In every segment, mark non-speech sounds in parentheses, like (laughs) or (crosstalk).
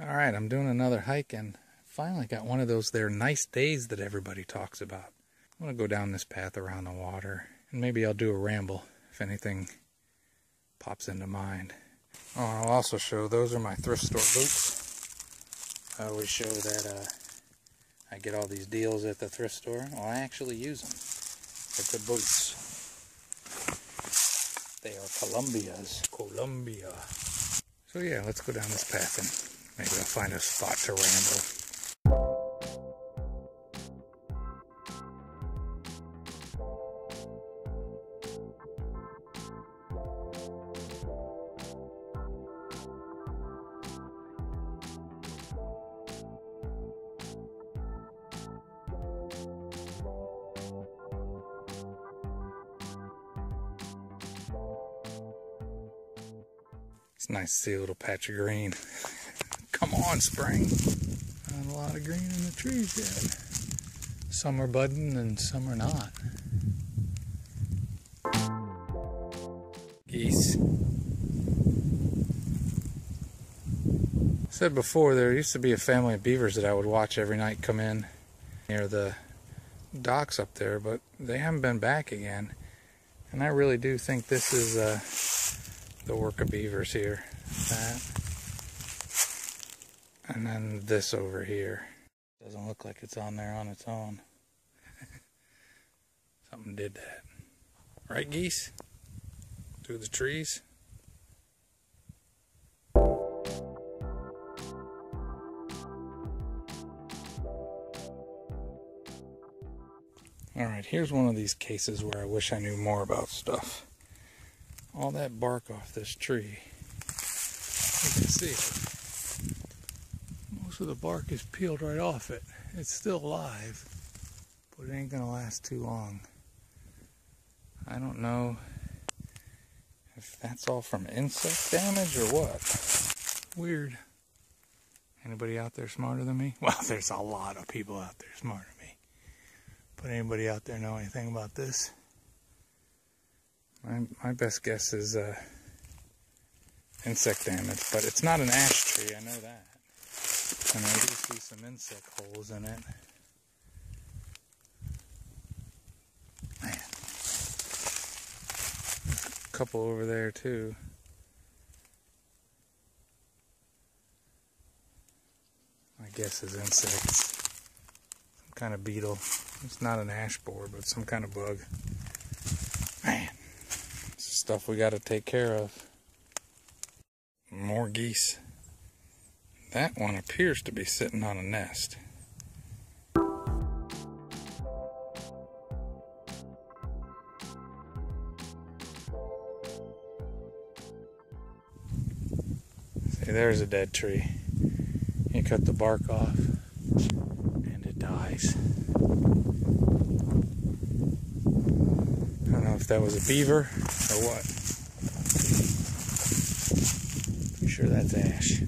All right, I'm doing another hike and finally got one of those there nice days that everybody talks about. I'm going to go down this path around the water and maybe I'll do a ramble if anything pops into mind. Oh, I'll also show those are my thrift store boots. I always show that uh, I get all these deals at the thrift store. Well, I actually use them. They're good boots. They are Columbia's. Columbia. So yeah, let's go down this path and Maybe I'll find a spot to ramble. It's nice to see a little patch of green. (laughs) On, spring. Not a lot of green in the trees yet. Some are budding and some are not. Geese. I said before, there used to be a family of beavers that I would watch every night come in near the docks up there, but they haven't been back again. And I really do think this is uh, the work of beavers here. That this over here. Doesn't look like it's on there on its own. (laughs) Something did that. Right, geese? Through the trees? Alright, here's one of these cases where I wish I knew more about stuff. All that bark off this tree. You can see it so the bark is peeled right off it. It's still alive, but it ain't gonna last too long. I don't know if that's all from insect damage or what. Weird. Anybody out there smarter than me? (laughs) Well, there's a lot of people out there smarter than me. But anybody out there know anything about this? My, my best guess is uh, insect damage, but it's not an ash tree, I know that. And I do see some insect holes in it. Man. A couple over there too. My guess is insects. Some kind of beetle. It's not an ash borer, but some kind of bug. Man, stuff we got to take care of. More geese. That one appears to be sitting on a nest. See, there's a dead tree. You cut the bark off and it dies. I don't know if that was a beaver or what. Pretty sure that's ash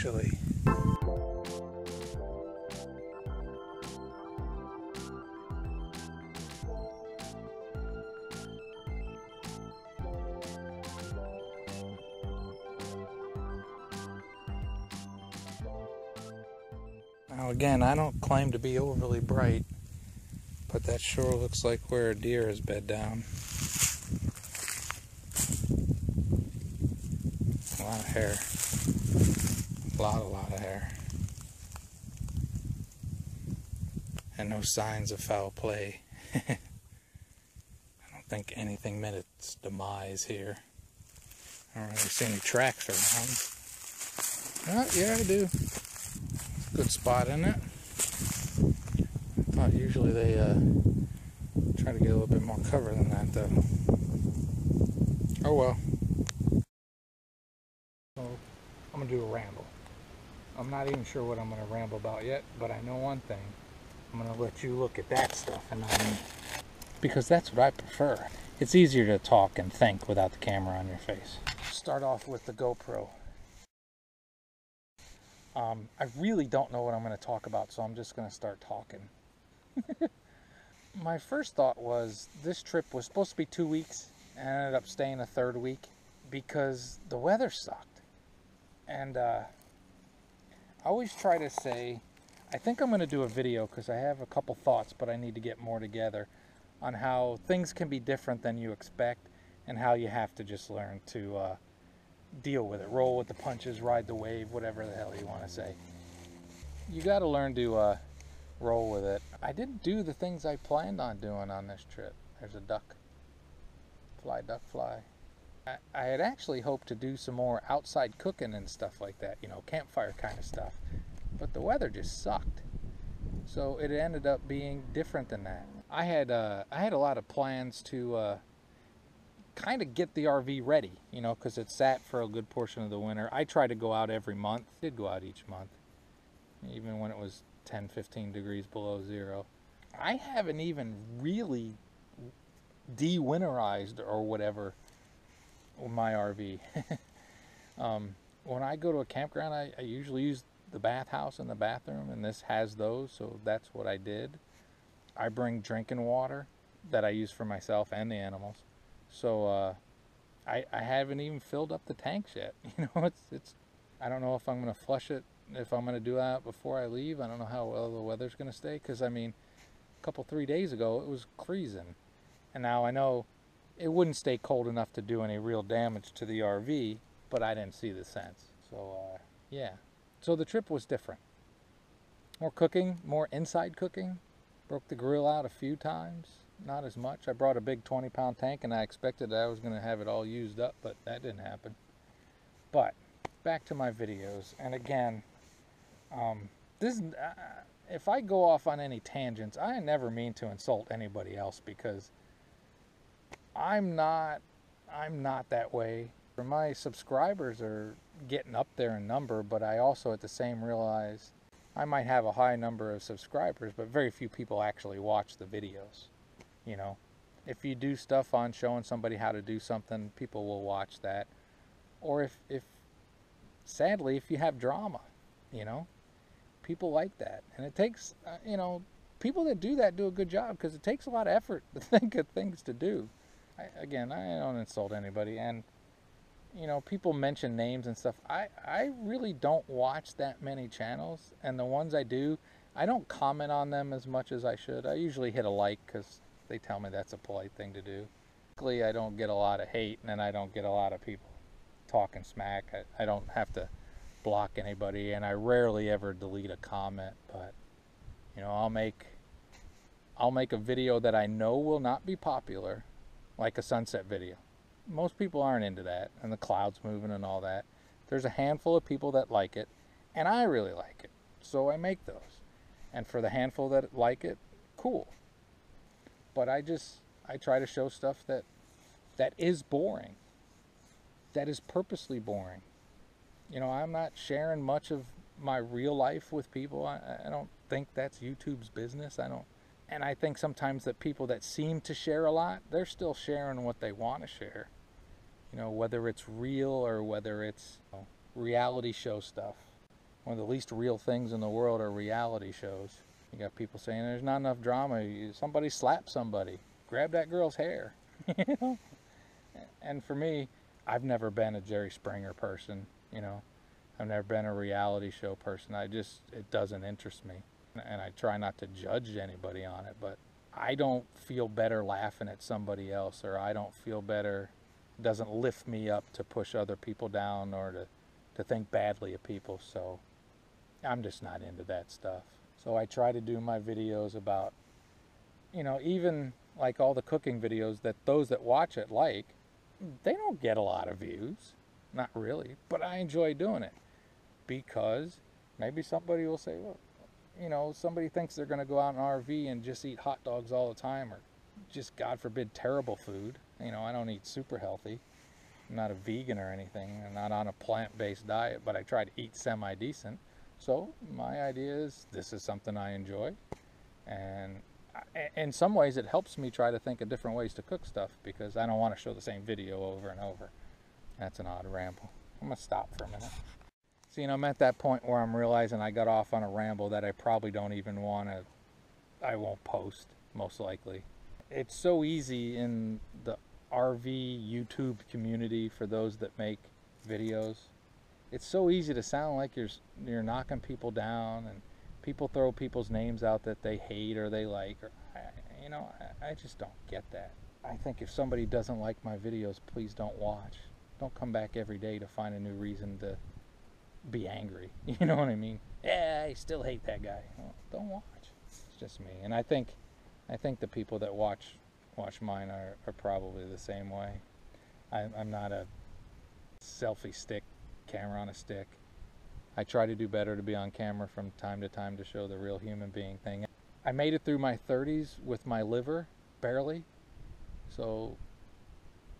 actually. Now again, I don't claim to be overly bright, but that sure looks like where a deer has bed down. A lot of hair. A lot, a lot of hair. And no signs of foul play. (laughs) I don't think anything meant its demise here. I don't really see any tracks around. Oh, yeah, I do. Good spot in it. I thought usually they uh, try to get a little bit more cover than that, though. Oh well. So, I'm to do a ramble. I'm not even sure what I'm going to ramble about yet, but I know one thing. I'm going to let you look at that stuff and because that's what I prefer. It's easier to talk and think without the camera on your face. Start off with the GoPro. Um, I really don't know what I'm going to talk about, so I'm just going to start talking. (laughs) My first thought was this trip was supposed to be two weeks and I ended up staying a third week because the weather sucked. And uh, I always try to say, I think I'm going to do a video because I have a couple thoughts, but I need to get more together on how things can be different than you expect and how you have to just learn to uh, deal with it. Roll with the punches, ride the wave, whatever the hell you want to say. You got to learn to uh, roll with it. I didn't do the things I planned on doing on this trip. There's a duck. Fly, duck, fly. I, had actually hoped to do some more outside cooking and stuff like that, you know, campfire kind of stuff. But the weather just sucked. So it ended up being different than that. I had uh, I had a lot of plans to uh, kind of get the RV ready, you know, because it sat for a good portion of the winter. I try to go out every month. Did go out each month, even when it was 10, 15 degrees below zero. I haven't even really de-winterized or whatever my RV. (laughs) um, when I go to a campground, I, I usually use the bathhouse and the bathroom, and this has those, so that's what I did. I bring drinking water that I use for myself and the animals. So uh, I, I haven't even filled up the tanks yet. (laughs) You know, it's it's. I don't know if I'm going to flush it. If I'm going to do that before I leave, I don't know how well the weather's going to stay. Because I mean, a couple three days ago it was freezing, and now I know it wouldn't stay cold enough to do any real damage to the RV. But I didn't see the sense. So uh, yeah. So the trip was different. More cooking, more inside cooking. Broke the grill out a few times not as much. I brought a big 20 pound tank and I expected I was going to have it all used up, but that didn't happen. But back to my videos, and again, um, this uh, if I go off on any tangents, I never mean to insult anybody else because I'm not I'm not that way. My subscribers are getting up there in number, but I also at the same realize I might have a high number of subscribers, but very few people actually watch the videos. You know, if you do stuff on showing somebody how to do something, people will watch that. Or if, if sadly, if you have drama, you know, people like that. And it takes, uh, you know, people that do that do a good job because it takes a lot of effort to (laughs) think of things to do. I, again, I don't insult anybody. And, you know, people mention names and stuff. I, I really don't watch that many channels. And the ones I do, I don't comment on them as much as I should. I usually hit a like because they tell me that's a polite thing to do. Luckily, I don't get a lot of hate, and I don't get a lot of people talking smack. I, I don't have to block anybody, and I rarely ever delete a comment. But you know, I'll make I'll make a video that I know will not be popular, like a sunset video. Most people aren't into that, and the clouds moving and all that. There's a handful of people that like it, and I really like it, so I make those. And for the handful that like it, cool but I just I try to show stuff that that is boring. That is purposely boring. You know, I'm not sharing much of my real life with people. I, I don't think that's YouTube's business. I don't and I think sometimes that people that seem to share a lot, they're still sharing what they want to share. You know, whether it's real or whether it's you know, reality show stuff. One of the least real things in the world are reality shows. You got people saying there's not enough drama. Somebody slap somebody. Grab that girl's hair. (laughs) you know? And for me, I've never been a Jerry Springer person. You know, I've never been a reality show person. I just it doesn't interest me, and I try not to judge anybody on it. But I don't feel better laughing at somebody else, or I don't feel better. Doesn't lift me up to push other people down or to to think badly of people. So I'm just not into that stuff. So I try to do my videos about, you know, even like all the cooking videos that those that watch it like, they don't get a lot of views. Not really, but I enjoy doing it because maybe somebody will say, well, you know, somebody thinks they're going to go out in an RV and just eat hot dogs all the time or just, God forbid, terrible food. You know, I don't eat super healthy. I'm not a vegan or anything. I'm not on a plant based diet, but I try to eat semi decent. So my idea is this is something I enjoy, and in some ways it helps me try to think of different ways to cook stuff because I don't want to show the same video over and over. That's an odd ramble. I'm gonna stop for a minute. You know, I'm at that point where I'm realizing I got off on a ramble that I probably don't even want to. I won't post most likely. It's so easy in the RV YouTube community for those that make videos it's so easy to sound like you're you're knocking people down and people throw people's names out that they hate or they like or you know I, I just don't get that i think if somebody doesn't like my videos please don't watch don't come back every day to find a new reason to be angry (laughs) you know what i mean yeah i still hate that guy well, don't watch it's just me and i think i think the people that watch watch mine are, are probably the same way I, i'm not a selfie stick camera on a stick. I try to do better to be on camera from time to time to show the real human being thing. I made it through my 30s with my liver, barely. So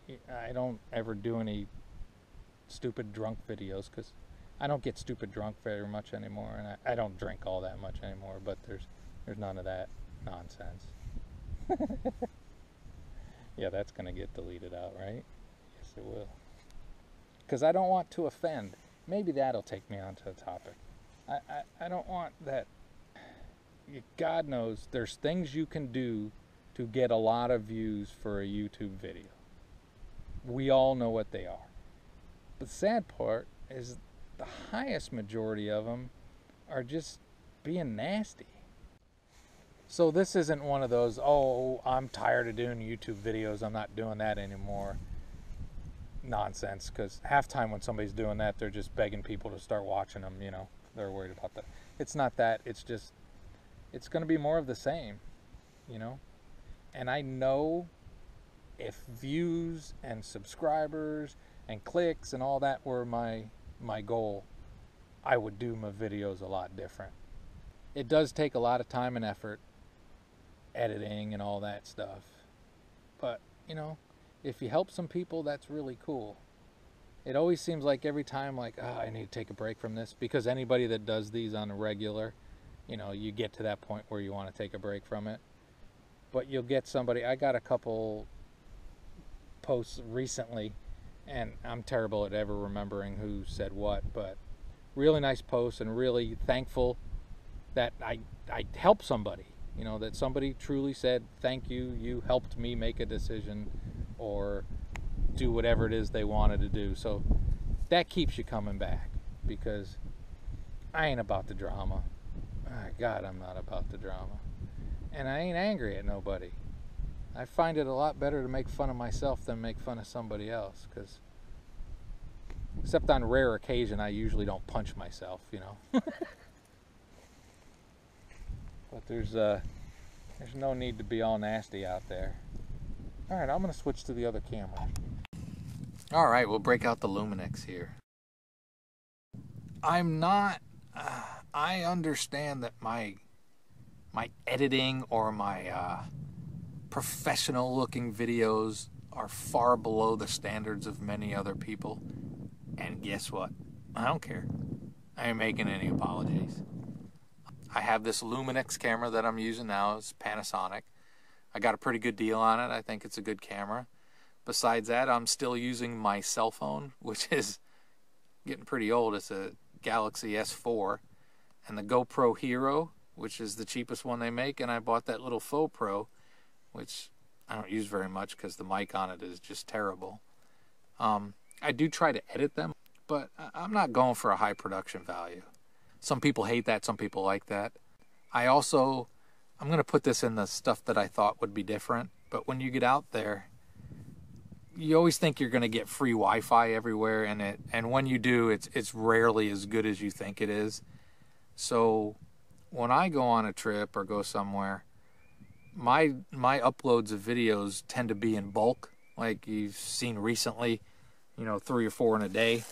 I don't ever do any stupid drunk videos because I don't get stupid drunk very much anymore, and I, I don't drink all that much anymore. But there's there's none of that nonsense. (laughs) yeah, that's gonna get deleted out, right? Yes, it will because I don't want to offend. Maybe that'll take me onto the topic. I, I, I don't want that. God knows there's things you can do to get a lot of views for a YouTube video. We all know what they are. The sad part is the highest majority of them are just being nasty. So this isn't one of those, oh, I'm tired of doing YouTube videos, I'm not doing that anymore. Nonsense because half time when somebody's doing that they're just begging people to start watching them you know? They're worried about that. It's not that. It's just it's going to be more of the same you know? And i know if views and subscribers and clicks and all that were my my goal i would do my videos a lot different it does take a lot of time and effort editing and all that stuff but you know if you help some people, that's really cool. It always seems like every time, like, oh, I need to take a break from this, because anybody that does these on a regular, you know, you get to that point where you want to take a break from it. But you'll get somebody, I got a couple posts recently, and I'm terrible at ever remembering who said what, but really nice posts and really thankful that I, I helped somebody. You know, that somebody truly said, Thank you, you helped me make a decision or do whatever it is they wanted to do. So that keeps you coming back because I ain't about the drama. Oh, God, I'm not about the drama. And I ain't angry at nobody. I find it a lot better to make fun of myself than make fun of somebody else because except on rare occasion I usually don't punch myself, you know. (laughs) but there's uh there's no need to be all nasty out there. All right, I'm going to switch to the other camera. All right, we'll break out the Lumix here. I'm not. Uh, I understand that my my editing or my uh, professional looking videos are far below the standards of many other people. And guess what? I don't care. I ain't making any apologies. I have this Lumix camera that I'm using now. It's Panasonic. I got a pretty good deal on it. I think it's a good camera. Besides that, I'm still using my cell phone, (laughs) which is getting pretty old. It's a Galaxy S4 and the GoPro Hero, which is the cheapest one they make, and I bought that little Faux Pro, which I don't use very much because the mic on it is just terrible. Um, I do try to edit them, but I'm not going for a high production value. Some people hate that, some people like that. I also I'm going to put this in the stuff that I thought would be different. But when you get out there, you always think you're going to get free Wi-Fi everywhere, and it and when you do, it's it's rarely as good as you think it is. So when I go on a trip or go somewhere, my my uploads of videos tend to be in bulk, like you've seen recently, you know, three or four in a day,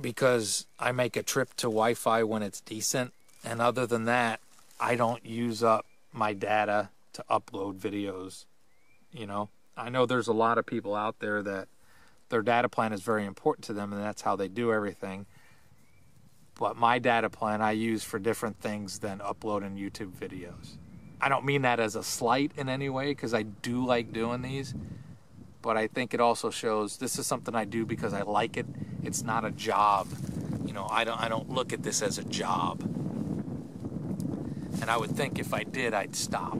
because I make a trip to Wi-Fi when it's decent, and other than that, I don't use up my data to upload videos. You know, I know there's a lot of people out there that their data plan is very important to them and that's how they do everything. But my data plan I use for different things than uploading YouTube videos. I don't mean that as a slight in any way because I do like doing these, but I think it also shows this is something I do because I like it. It's not a job. You know, I don't I don't look at this as a job. And I would think if I did, I'd stop.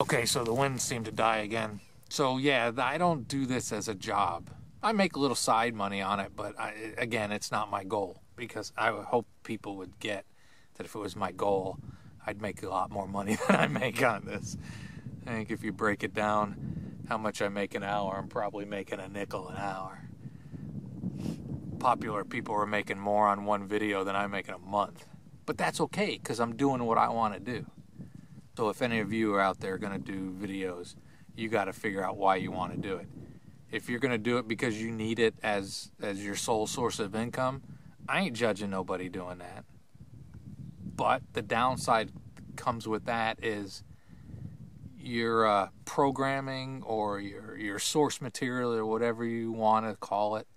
Okay, so the wind seemed to die again. So yeah, I don't do this as a job. I make a little side money on it, but I, again, it's not my goal because I would hope people would get that if it was my goal, I'd make a lot more money (laughs) than I make on this. I think if you break it down, how much I make an hour, I'm probably making a nickel an hour. Popular people are making more on one video than I make in a month. But that's okay because I'm doing what I want to do. So if any of you are out there going to do videos, you got to figure out why you want to do it. If you're going to do it because you need it as as your sole source of income, I ain't judging nobody doing that. But the downside comes with that is your uh, programming or your your source material or whatever you want to call it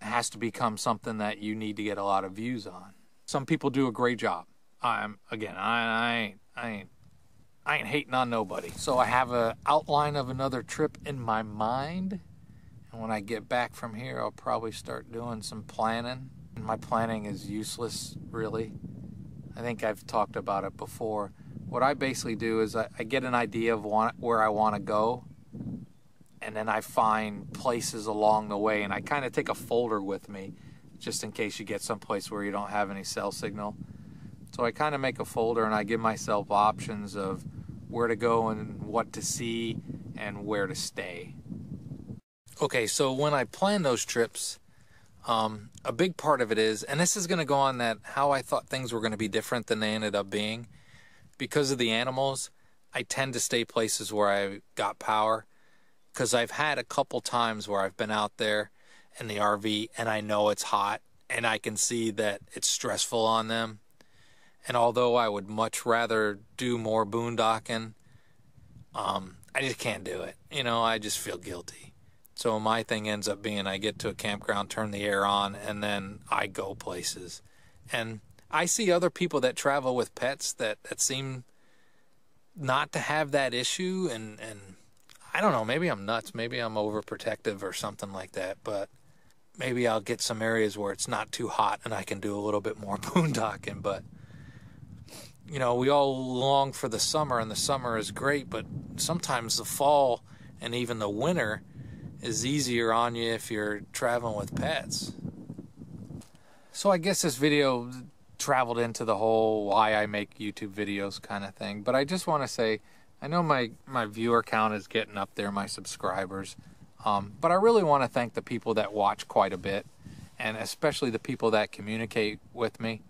has to become something that you need to get a lot of views on. Some people do a great job. I'm again, I, I ain't, I ain't, I ain't hating on nobody. So I have a outline of another trip in my mind, and when I get back from here, I'll probably start doing some planning. And my planning is useless, really. I think I've talked about it before. What I basically do is I, I get an idea of want, where I want to go, and then I find places along the way, and I kind of take a folder with me just in case you get someplace where you don't have any cell signal. So I kind of make a folder and I give myself options of where to go and what to see and where to stay. Okay, so when I plan those trips, um, a big part of it is, and this is going to go on that how I thought things were going to be different than they ended up being. Because of the animals, I tend to stay places where I got power. Because I've had a couple times where I've been out there in the RV and I know it's hot and I can see that it's stressful on them. And although I would much rather do more boondocking, um, I just can't do it. You know, I just feel guilty. So my thing ends up being I get to a campground, turn the air on, and then I go places. And I see other people that travel with pets that, that seem not to have that issue and, and I don't know, maybe I'm nuts, maybe I'm overprotective or something like that, but maybe I'll get some areas where it's not too hot and I can do a little bit more (laughs) boondocking. But you know, we all long for the summer, and the summer is great, but sometimes the fall and even the winter is easier on you if you're traveling with pets. So I guess this video traveled into the whole why I make YouTube videos kind of thing. But I just want to say, I know my, my viewer count is getting up there, my subscribers. Um, but I really want to thank the people that watch quite a bit, and especially the people that communicate with me.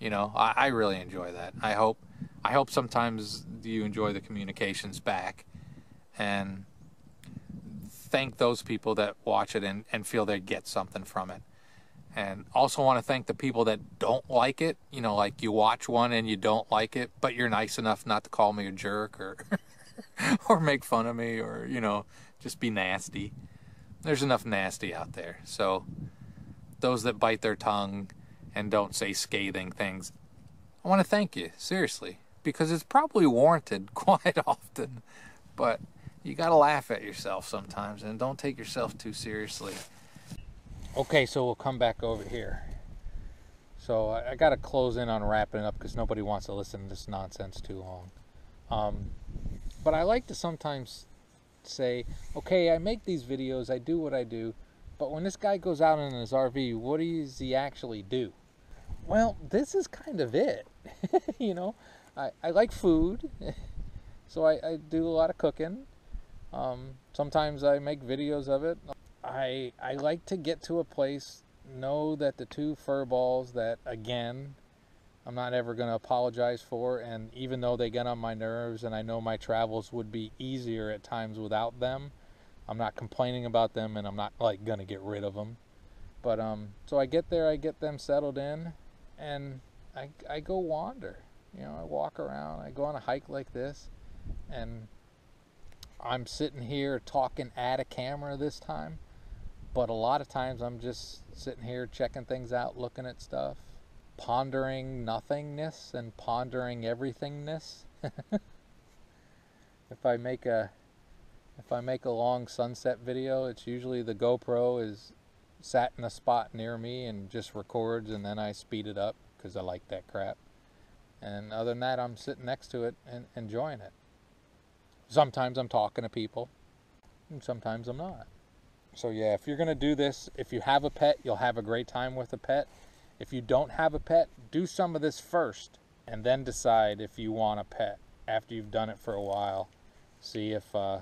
You know, I, I really enjoy that. I hope, I hope sometimes you enjoy the communications back, and thank those people that watch it and, and feel they get something from it. And also want to thank the people that don't like it. You know, like you watch one and you don't like it, but you're nice enough not to call me a jerk or (laughs) or make fun of me or you know just be nasty. There's enough nasty out there. So those that bite their tongue and don't say scathing things, I want to thank you, seriously, because it's probably warranted (laughs) quite often. But you got to laugh at yourself sometimes and don't take yourself too seriously. Okay, so we'll come back over here. So I, I got to close in on wrapping up because nobody wants to listen to this nonsense too long. Um, but I like to sometimes say, okay, I make these videos, I do what I do, but when this guy goes out in his RV, what does he actually do? Well, this is kind of it. (laughs) you know, I, I like food, (laughs) so I, I do a lot of cooking. Um, sometimes I make videos of it. I, I like to get to a place, know that the two fur balls that, again, I'm not ever going to apologize for. And even though they get on my nerves and I know my travels would be easier at times without them, I'm not complaining about them and I'm not like going to get rid of them. But um, so I get there, I get them settled in, and I, I go wander. You know, I walk around, I go on a hike like this, and I'm sitting here talking at a camera this time. But a lot of times I'm just sitting here checking things out, looking at stuff pondering nothingness and pondering everythingness. (laughs) if I make a if I make a long sunset video, it's usually the GoPro is sat in a spot near me and just records and then I speed it up because I like that crap. And other than that, I'm sitting next to it and enjoying it. Sometimes I'm talking to people, and sometimes I'm not. So yeah, if you're gonna do this, if you have a pet, you'll have a great time with a pet. If you don't have a pet, do some of this first and then decide if you want a pet after you've done it for a while. See if uh,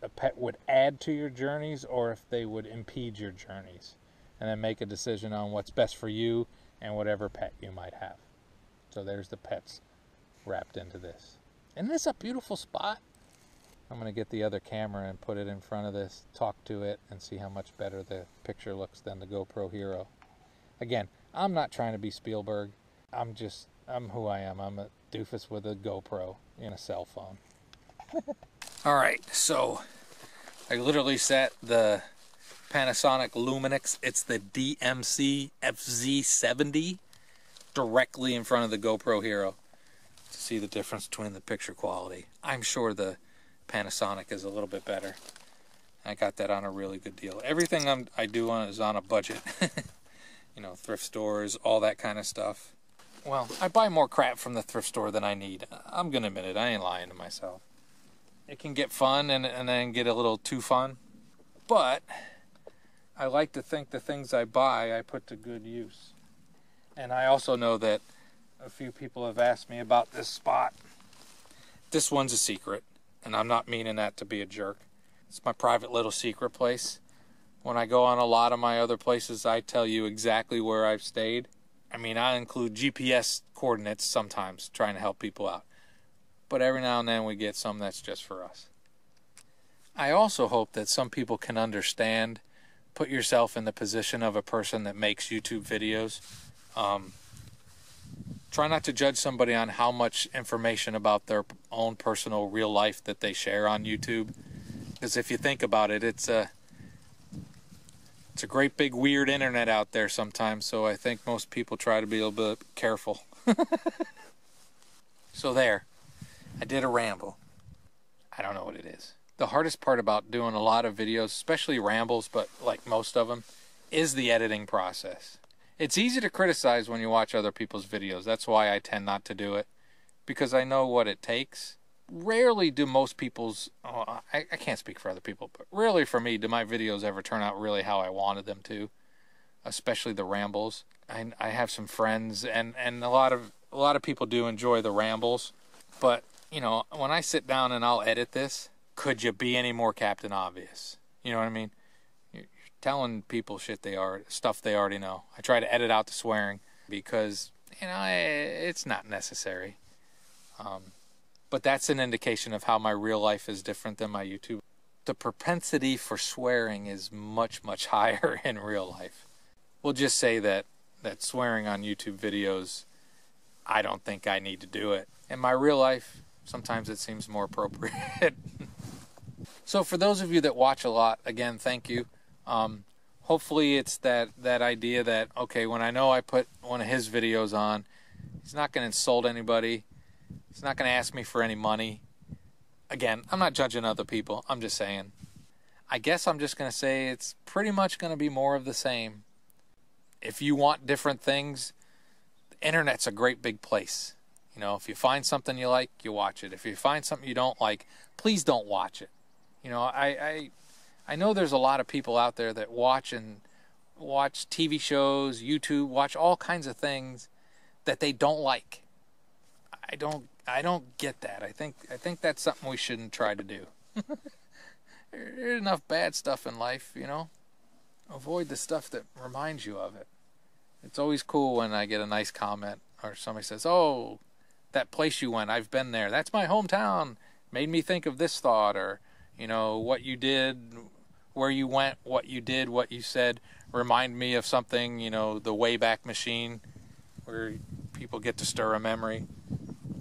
a pet would add to your journeys or if they would impede your journeys. And then make a decision on what's best for you and whatever pet you might have. So there's the pets wrapped into this. Isn't this a beautiful spot? I'm going to get the other camera and put it in front of this, talk to it, and see how much better the picture looks than the GoPro Hero. Again, I'm not trying to be Spielberg. I'm just, I'm who I am. I'm a doofus with a GoPro in a cell phone. (laughs) All right, so I literally set the Panasonic Luminix. It's the DMC FZ70 directly in front of the GoPro Hero to see the difference between the picture quality. I'm sure the Panasonic is a little bit better. I got that on a really good deal. Everything I'm, I do on is on a budget. (laughs) you know, thrift stores, all that kind of stuff. Well, I buy more crap from the thrift store than I need. I'm gonna admit it. I ain't lying to myself. It can get fun and, and then get a little too fun. But I like to think the things I buy I put to good use. And I also know that a few people have asked me about this spot. This one's a secret, and I'm not meaning that to be a jerk. It's my private little secret place. When I go on a lot of my other places, I tell you exactly where I've stayed. I mean, I include GPS coordinates sometimes, trying to help people out. But every now and then we get some that's just for us. I also hope that some people can understand, put yourself in the position of a person that makes YouTube videos. Um, try not to judge somebody on how much information about their own personal real life that they share on YouTube. Because if you think about it, it's a it's a great big weird internet out there sometimes. So I think most people try to be a little bit careful. (laughs) so there, I did a ramble. I don't know what it is. The hardest part about doing a lot of videos, especially rambles, but like most of them, is the editing process. It's easy to criticize when you watch other people's videos. That's why I tend not to do it because I know what it takes. Rarely do most people's, oh, I, I can't speak for other people, but rarely for me do my videos ever turn out really how I wanted them to, especially the rambles. I, I have some friends and, and a lot of a lot of people do enjoy the rambles, but you know when I sit down and I'll edit this, could you be any more Captain Obvious? You know what I mean? Telling people shit they are stuff they already know. I try to edit out the swearing because you know it's not necessary. Um, but that's an indication of how my real life is different than my YouTube. The propensity for swearing is much much (laughs) higher in real life. We'll just say that that swearing on YouTube videos, I don't think I need to do it. In my real life, sometimes it seems more appropriate. (laughs) so for those of you that watch a lot, again, thank you. Um, hopefully it's that that idea that okay, when I know I put one of his videos on, he's not going to insult anybody. He's not going to ask me for any money. Again, I'm not judging other people. I'm just saying. I guess I'm just going to say it's pretty much going to be more of the same. If you want different things, the internet's a great big place. You know, if you find something you like, you watch it. If you find something you don't like, please don't watch it. You know, I I, I know there's a lot of people out there that watch and watch TV shows, YouTube, watch all kinds of things that they don't like. I don't I don't get that. I think I think that's something we shouldn't try to do. There's (laughs) enough bad stuff in life, you know. Avoid the stuff that reminds you of it. It's always cool when I get a nice comment or somebody says, "Oh, that place you went, I've been there. That's my hometown. Made me think of this thought or, you know, what you did, where you went, what you did, what you said remind me of something, you know, the Wayback Machine where people get to stir a memory."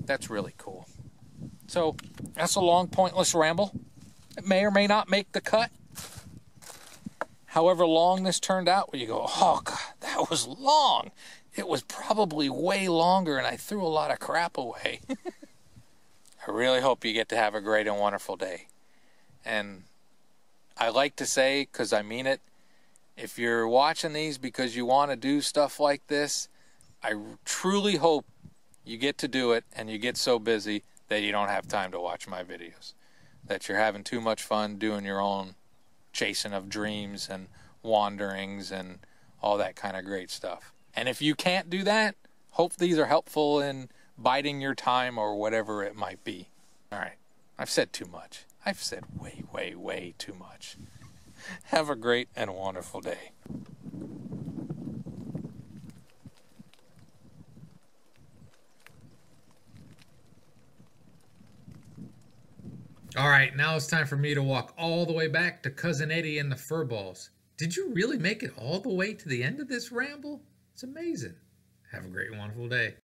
That's really cool. So that's a long, pointless ramble. It may or may not make the cut. However long this turned out, where you go, oh God, that was long. It was probably way longer, and I threw a lot of crap away. (laughs) I really hope you get to have a great and wonderful day. And I like to say, because I mean it, if you're watching these because you want to do stuff like this, I truly hope you get to do it and you get so busy that you don't have time to watch my videos. That you're having too much fun doing your own chasing of dreams and wanderings and all that kind of great stuff. And if you can't do that, hope these are helpful in biding your time or whatever it might be. All right, I've said too much. I've said way, way, way too much. Have a great and wonderful day. All right, now it's time for me to walk all the way back to Cousin Eddie and the Furballs. Did you really make it all the way to the end of this ramble? It's amazing. Have a great, and wonderful day.